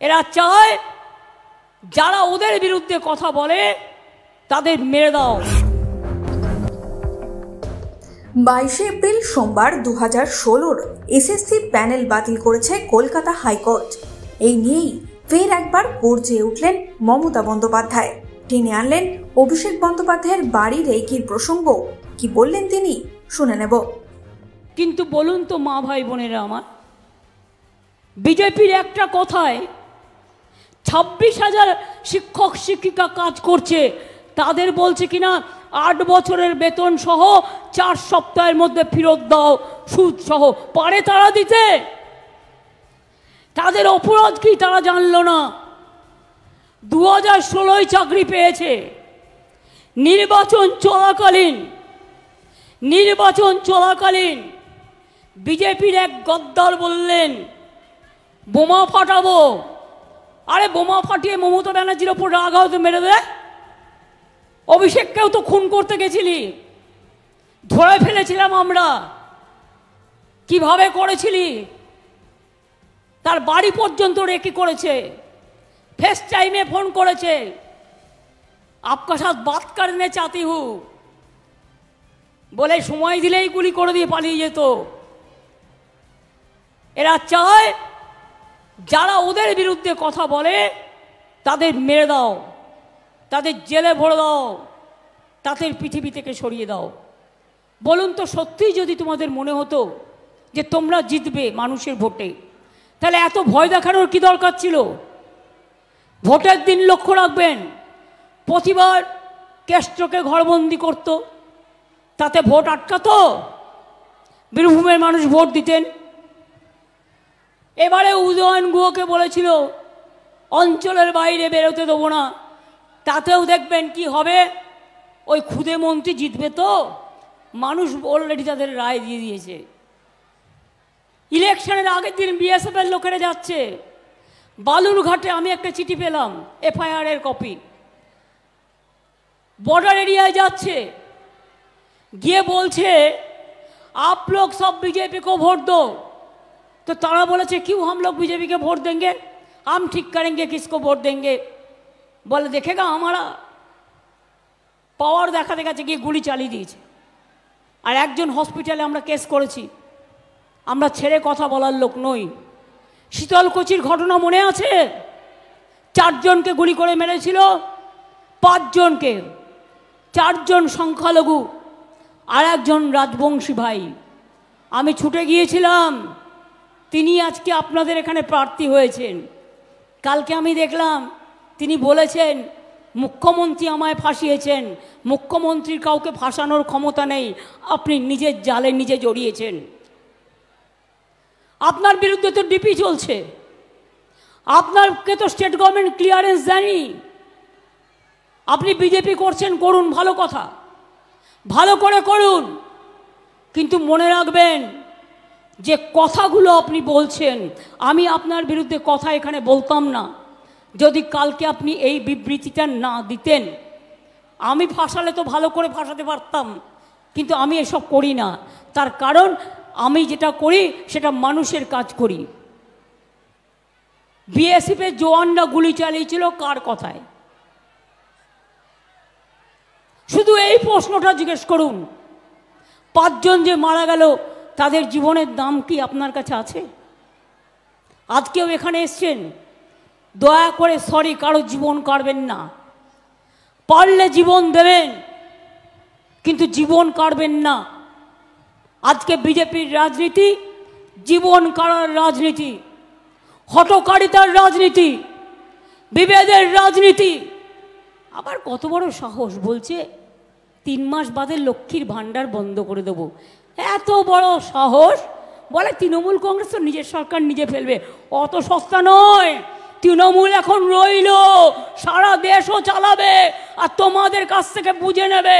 এরা চায় যারা ওদের বিরুদ্ধে কথা বলে তাদের মেরে দাও। বাইশে এপ্রিল সোমবার দু হাজার ষোলোর এসএসসি প্যানেল বাতিল করেছে কলকাতা হাইকোর্ট। এই নিয়েই ফের একবার গর্জে উঠলেন মমতা বন্দ্যোপাধ্যায়। টেনে আনলেন অভিষেক বন্দ্যোপাধ্যায়ের বাড়ির এইকির প্রসঙ্গ। কি বললেন তিনি? শুনে নেব। কিন্তু বলুন তো মা ভাই বোনেরা আমার বিজেপির একটা কথায় ছাব্বিশ হাজার শিক্ষক, শিক্ষিকা কাজ করছে। তাদের বলছে কিনা, আট বছরের বেতন সহ চার সপ্তাহের মধ্যে ফেরত দাও, সুদ সহ। পারে তারা দিতে? তাদের অপরাধ কি তারা জানলো না? দু হাজার ষোলোয় চাকরি পেয়েছে। নির্বাচন চলাকালীন নির্বাচন চলাকালীন বিজেপির এক গদ্দার বললেন, বোমা ফাটাবো। আরে বোমা ফাটিয়ে মমতা ব্যানার্জির ওপর রাগ হয়তো মেরে দে। অভিষেককেও তো খুন করতে গেছিলি। ধরে ফেলেছিলাম আমরা। কীভাবে করেছিলি? তার বাড়ি পর্যন্ত রেখে করেছে। ফেস টাইমে ফোন করেছে। আপকা সাথ বাত করনে চাতি হু। বলে সময় দিলেই গুলি করে দিয়ে পালিয়ে যেত। এরা চায় যারা ওদের বিরুদ্ধে কথা বলে, তাদের মেরে দাও, তাদের জেলে ভরে দাও, তাদের পৃথিবী থেকে সরিয়ে দাও। বলুন তো, সত্যিই যদি তোমাদের মনে হতো যে তোমরা জিতবে মানুষের ভোটে, তাহলে এত ভয় দেখানোর কি দরকার ছিল? ভোটের দিন লক্ষ্য রাখবেন, প্রতিবার কেষ্টকে ঘরবন্দি করত, তাতে ভোট আটকাতো, বীরভূমের মানুষ ভোট দিতেন। এবারে উদয়ন গুহকে বলেছিল, অঞ্চলের বাইরে বেরোতে দেবো না, তাতেও দেখবেন কি হবে? ওই খুদে মন্ত্রী জিতবে তো? মানুষ অলরেডি তাদের রায় দিয়ে দিয়েছে। ইলেকশনের আগের দিন বিএসএফের লোকেরা যাচ্ছে। বালুরঘাটে আমি একটা চিঠি পেলাম এফআইআরের কপি। বর্ডার এরিয়ায় যাচ্ছে। গিয়ে বলছে, আপ লোক সব বিজেপিকেও ভোট দো। तो तारा बोले क्यों हम लोग बीजेपी के वोट देंगे हम ठीक करेंगे किसको वोट देंगे বলে দেখেগা আমারা পাওয়ার দেখাতে গেছে গিয়ে গুলি চালিয়ে দিয়েছে আর একজন হসপিটালে আমরা কেস করেছি আমরা ছেড়ে কথা বলার লোক নই শীতলকুচির ঘটনা মনে আছে চারজনকে গুলি করে মেরেছিল পাঁচজনকে চারজন সংখ্যালঘু আর একজন রাজবংশী ভাই আমি ছুটে গিয়েছিলাম তিনি আজকে আপনাদের এখানে প্রার্থী হয়েছেন। কালকে আমি দেখলাম, তিনি বলেছেন, মুখ্যমন্ত্রী আমায় ফাঁসিয়েছেন। মুখ্যমন্ত্রীর কাউকে ফাঁসানোর ক্ষমতা নেই। আপনি নিজের জালে নিজে জড়িয়েছেন। আপনার বিরুদ্ধে তো ডিপি চলছে। আপনারকে তো স্টেট গভর্নমেন্ট ক্লিয়ারেন্স দেয়নি। আপনি বিজেপি করছেন, করুন, ভালো কথা। ভালো করে করুন। কিন্তু মনে রাখবেন যে কথাগুলো আপনি বলছেন, আমি আপনার বিরুদ্ধে কথা এখানে বলতাম না। যদি কালকে আপনি এই বিবৃতিটা না দিতেন, আমি ফাঁসালে তো ভালো করে ফাঁসাতে পারতাম, কিন্তু আমি এসব করি না। তার কারণ, আমি যেটা করি, সেটা মানুষের কাজ করি। বিএসএফের জওয়ানরা গুলি চালিয়েছিল কার কথায়? শুধু এই প্রশ্নটা জিজ্ঞেস করুন। পাঁচজন যে মারা গেল তাদের জীবনের দাম কি আপনার কাছে আছে? আজকেও এখানে এসছেন। দয়া করে সরি কারও জীবন কাটবেন না। পারলে জীবন দেবেন, কিন্তু জীবন কাটবেন না। আজকে বিজেপির রাজনীতি, জীবন কাড়ার রাজনীতি হটকারিতার রাজনীতি, বিভেদের রাজনীতি। আবার কত বড় সাহস বলছে? তিন মাস বাদে লক্ষ্মীর ভাণ্ডার বন্ধ করে দেবো। এত বড় সাহস! বলে তৃণমূল কংগ্রেস তো নিজের সরকার নিজে ফেলবে। অত সস্তা নয়! তৃণমূল এখন রইল, সারা দেশও চালাবে, আর তোমাদের কাছ থেকে বুঝে নেবে